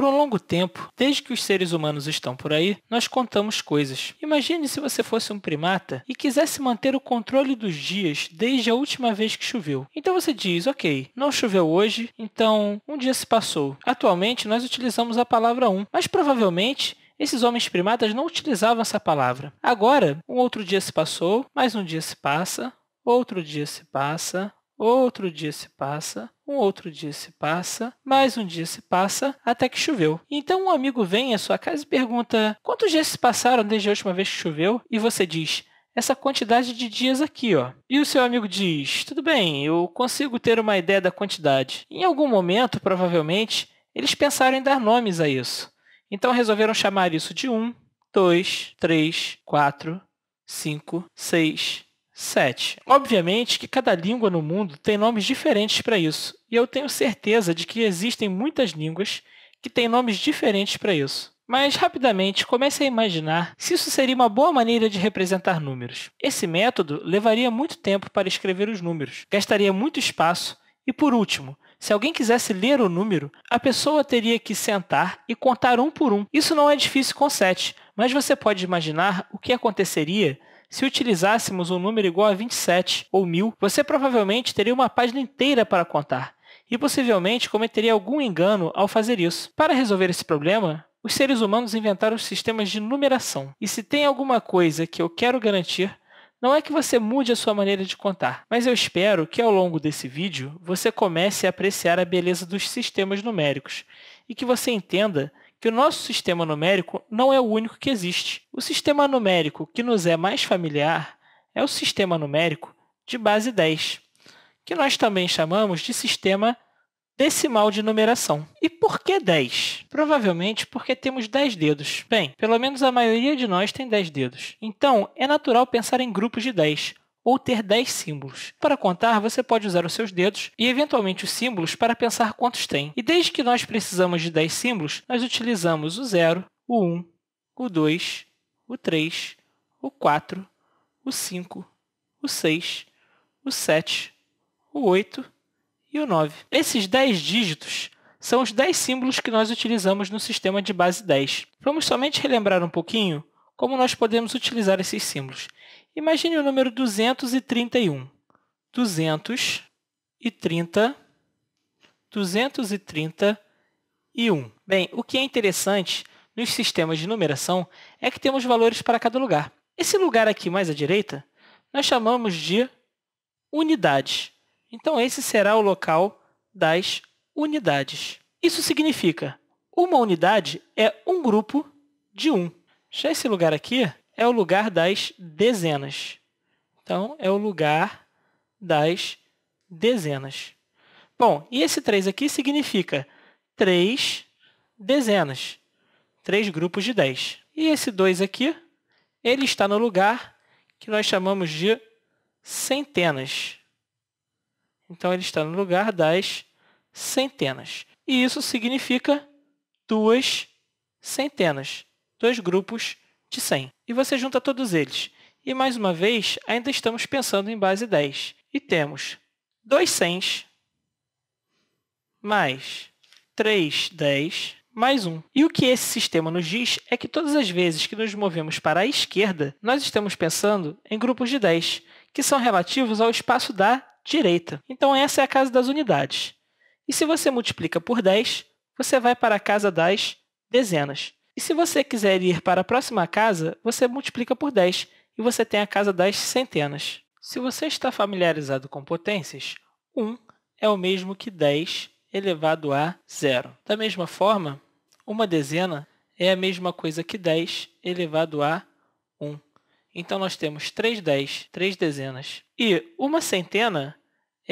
Por um longo tempo, desde que os seres humanos estão por aí, nós contamos coisas. Imagine se você fosse um primata e quisesse manter o controle dos dias desde a última vez que choveu. Então você diz, ok, não choveu hoje, então um dia se passou. Atualmente, nós utilizamos a palavra um, mas provavelmente esses homens primatas não utilizavam essa palavra. Agora, um outro dia se passou, mais um dia se passa, outro dia se passa, outro dia se passa, um outro dia se passa, mais um dia se passa, até que choveu. Então um amigo vem à sua casa e pergunta, quantos dias se passaram desde a última vez que choveu? E você diz, essa quantidade de dias aqui, ó. E o seu amigo diz, tudo bem, eu consigo ter uma ideia da quantidade. Em algum momento, provavelmente, eles pensaram em dar nomes a isso. Então resolveram chamar isso de 1, 2, 3, 4, 5, 6, 7. Obviamente que cada língua no mundo tem nomes diferentes para isso, e eu tenho certeza de que existem muitas línguas que têm nomes diferentes para isso. Mas, rapidamente, comece a imaginar se isso seria uma boa maneira de representar números. Esse método levaria muito tempo para escrever os números, gastaria muito espaço e, por último, se alguém quisesse ler o número, a pessoa teria que sentar e contar um por um. Isso não é difícil com 7, mas você pode imaginar o que aconteceria se utilizássemos um número igual a 27 ou 1000. Você provavelmente teria uma página inteira para contar e possivelmente cometeria algum engano ao fazer isso. Para resolver esse problema, os seres humanos inventaram sistemas de numeração. E se tem alguma coisa que eu quero garantir, não é que você mude a sua maneira de contar, mas eu espero que ao longo desse vídeo você comece a apreciar a beleza dos sistemas numéricos e que você entenda que o nosso sistema numérico não é o único que existe. O sistema numérico que nos é mais familiar é o sistema numérico de base 10, que nós também chamamos de sistema decimal de numeração. E por que 10? Provavelmente porque temos 10 dedos. Bem, pelo menos a maioria de nós tem 10 dedos. Então, é natural pensar em grupos de 10, ou ter 10 símbolos. Para contar, você pode usar os seus dedos e, eventualmente, os símbolos para pensar quantos tem. E desde que nós precisamos de 10 símbolos, nós utilizamos o 0, o 1, o 2, o 3, o 4, o 5, o 6, o 7, o 8 e o 9. Esses 10 dígitos são os 10 símbolos que nós utilizamos no sistema de base 10. Vamos somente relembrar um pouquinho como nós podemos utilizar esses símbolos. Imagine o número 231. 230, 231. Bem, o que é interessante nos sistemas de numeração é que temos valores para cada lugar. Esse lugar aqui mais à direita, nós chamamos de unidades. Então, esse será o local das unidades. Isso significa uma unidade é um grupo de 1. Já esse lugar aqui é o lugar das dezenas. Então, é o lugar das dezenas. Bom, e esse 3 aqui significa 3 dezenas, 3 grupos de 10. E esse 2 aqui, ele está no lugar que nós chamamos de centenas. Então, ele está no lugar das centenas. E isso significa duas centenas, dois grupos de 100. E você junta todos eles. E, mais uma vez, ainda estamos pensando em base 10. E temos 2 100 mais 3 10 mais 1. E o que esse sistema nos diz é que todas as vezes que nos movemos para a esquerda, nós estamos pensando em grupos de 10, que são relativos ao espaço da direita. Então, essa é a casa das unidades. E se você multiplica por 10, você vai para a casa das dezenas. E se você quiser ir para a próxima casa, você multiplica por 10 e você tem a casa das centenas. Se você está familiarizado com potências, 1 é o mesmo que 10 elevado a zero. Da mesma forma, uma dezena é a mesma coisa que 10 elevado a 1. Então, nós temos 3 10, 3 dezenas. E uma centena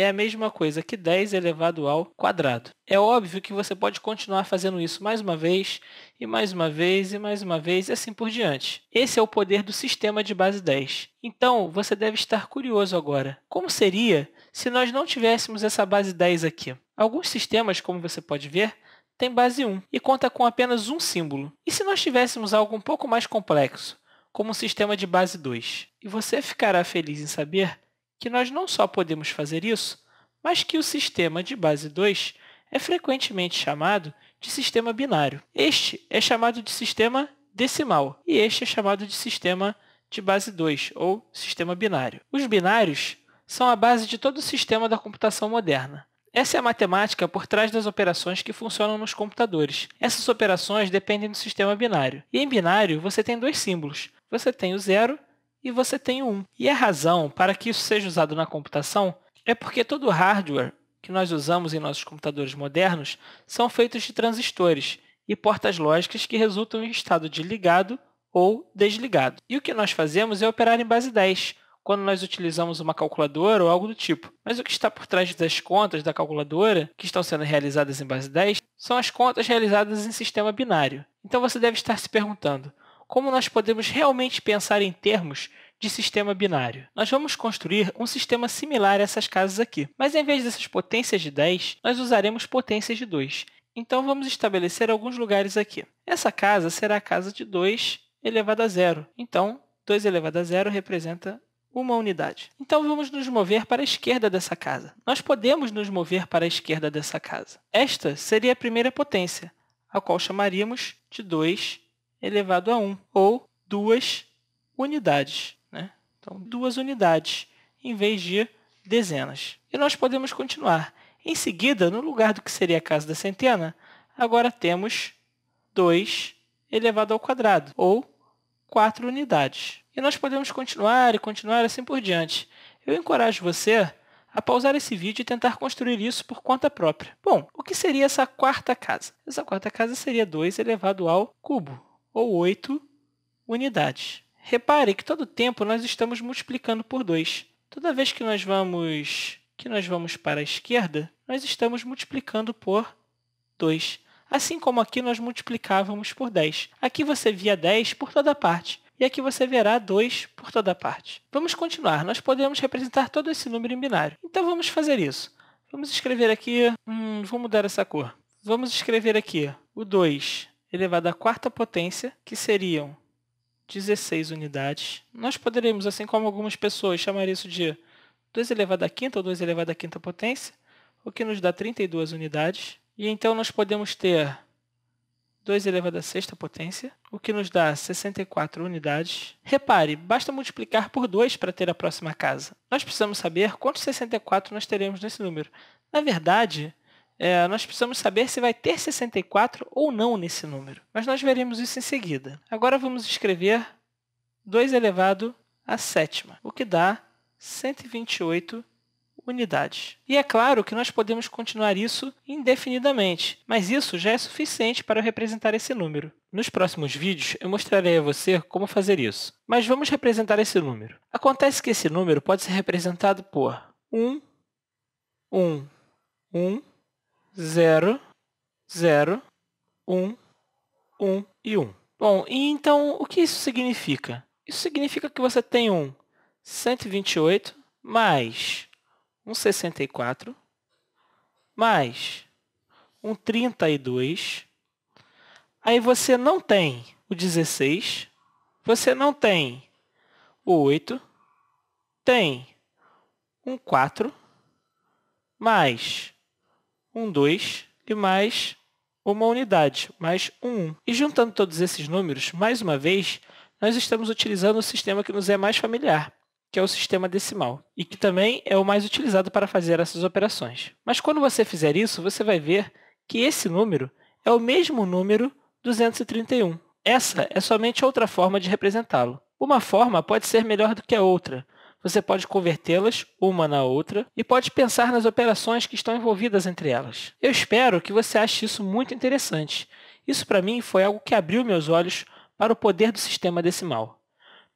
é a mesma coisa que 10 elevado ao quadrado. É óbvio que você pode continuar fazendo isso mais uma vez, e mais uma vez, e mais uma vez, e assim por diante. Esse é o poder do sistema de base 10. Então, você deve estar curioso agora. Como seria se nós não tivéssemos essa base 10 aqui? Alguns sistemas, como você pode ver, têm base 1 e conta com apenas um símbolo. E se nós tivéssemos algo um pouco mais complexo, como um sistema de base 2? E você ficará feliz em saber que nós não só podemos fazer isso, mas que o sistema de base 2 é frequentemente chamado de sistema binário. Este é chamado de sistema decimal e este é chamado de sistema de base 2, ou sistema binário. Os binários são a base de todo o sistema da computação moderna. Essa é a matemática por trás das operações que funcionam nos computadores. Essas operações dependem do sistema binário. E em binário, você tem dois símbolos. Você tem o zero e você tem 1. E a razão para que isso seja usado na computação é porque todo o hardware que nós usamos em nossos computadores modernos são feitos de transistores e portas lógicas que resultam em estado de ligado ou desligado. E o que nós fazemos é operar em base 10, quando nós utilizamos uma calculadora ou algo do tipo. Mas o que está por trás das contas da calculadora, que estão sendo realizadas em base 10, são as contas realizadas em sistema binário. Então você deve estar se perguntando, como nós podemos realmente pensar em termos de sistema binário. Nós vamos construir um sistema similar a essas casas aqui, mas em vez dessas potências de 10, nós usaremos potências de 2. Então vamos estabelecer alguns lugares aqui. Essa casa será a casa de 2 elevado a zero. Então, 2 elevado a zero representa uma unidade. Então vamos nos mover para a esquerda dessa casa. Nós podemos nos mover para a esquerda dessa casa. Esta seria a primeira potência, a qual chamaríamos de 2 elevado a 1, ou duas unidades. Né? Então, duas unidades, em vez de dezenas. E nós podemos continuar. Em seguida, no lugar do que seria a casa da centena, agora temos 2 elevado ao quadrado, ou 4 unidades. E nós podemos continuar e continuar assim por diante. Eu encorajo você a pausar esse vídeo e tentar construir isso por conta própria. Bom, o que seria essa quarta casa? Essa quarta casa seria 2 elevado ao cubo, ou 8 unidades. Repare que todo tempo nós estamos multiplicando por 2. Toda vez que nós vamos que nós vamos para a esquerda, nós estamos multiplicando por 2. Assim como aqui nós multiplicávamos por 10. Aqui você via 10 por toda parte. E aqui você verá 2 por toda parte. Vamos continuar. Nós podemos representar todo esse número em binário. Então vamos fazer isso. Vamos escrever aqui... Hum, vou mudar essa cor. Vamos escrever aqui o 2 elevado à quarta potência, que seriam 16 unidades. Nós poderíamos, assim como algumas pessoas, chamar isso de 2 elevado à quinta ou 2 elevado à quinta potência, o que nos dá 32 unidades. E então nós podemos ter 2 elevado à sexta potência, o que nos dá 64 unidades. Repare, basta multiplicar por 2 para ter a próxima casa. Nós precisamos saber quantos 64 nós teremos nesse número. Na verdade, é, nós precisamos saber se vai ter 64 ou não nesse número. Mas nós veremos isso em seguida. Agora vamos escrever 2 elevado à sétima, o que dá 128 unidades. E é claro que nós podemos continuar isso indefinidamente, mas isso já é suficiente para representar esse número. Nos próximos vídeos eu mostrarei a você como fazer isso. Mas vamos representar esse número. Acontece que esse número pode ser representado por 1, 1, 1, 0, 0, 1, 1 e 1. Bom, então o que isso significa? Isso significa que você tem um 128 mais um 64 mais um 32. Aí você não tem o 16, você não tem o 8, tem um 4 mais um 2 e mais uma unidade, mais um 1. E juntando todos esses números, mais uma vez, nós estamos utilizando o sistema que nos é mais familiar, que é o sistema decimal, e que também é o mais utilizado para fazer essas operações. Mas quando você fizer isso, você vai ver que esse número é o mesmo número 231. Essa é somente outra forma de representá-lo. Uma forma pode ser melhor do que a outra, você pode convertê-las uma na outra e pode pensar nas operações que estão envolvidas entre elas. Eu espero que você ache isso muito interessante. Isso para mim foi algo que abriu meus olhos para o poder do sistema decimal.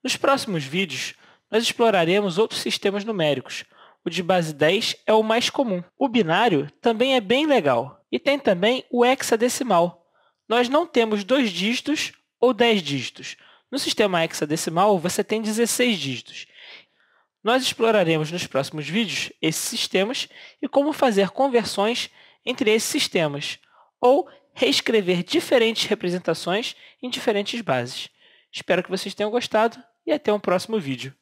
Nos próximos vídeos, nós exploraremos outros sistemas numéricos. O de base 10 é o mais comum. O binário também é bem legal. E tem também o hexadecimal. Nós não temos dois dígitos ou 10 dígitos. No sistema hexadecimal, você tem 16 dígitos. Nós exploraremos nos próximos vídeos esses sistemas e como fazer conversões entre esses sistemas, ou reescrever diferentes representações em diferentes bases. Espero que vocês tenham gostado e até um próximo vídeo.